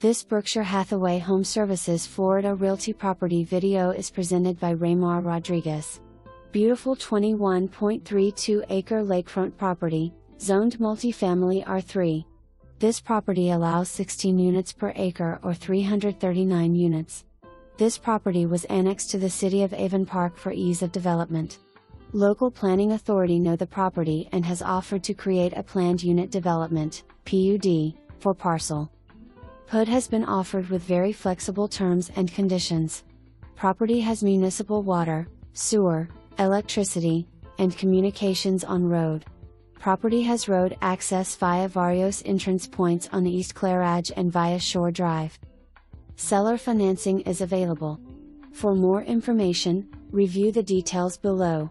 This Berkshire Hathaway Home Services Florida Realty property video is presented by Raymar Rodriguez. Beautiful 21.32 acre lakefront property, zoned multifamily R3. This property allows 16 units per acre or 339 units. This property was annexed to the city of Avon Park for ease of development. Local Planning Authority know the property and has offered to create a planned unit development, PUD, for parcel. PUD has been offered with very flexible terms and conditions. Property has municipal water, sewer, electricity, and communications on road. Property has road access via various entrance points on the East Claradge and via Shore Drive. Seller financing is available. For more information, review the details below.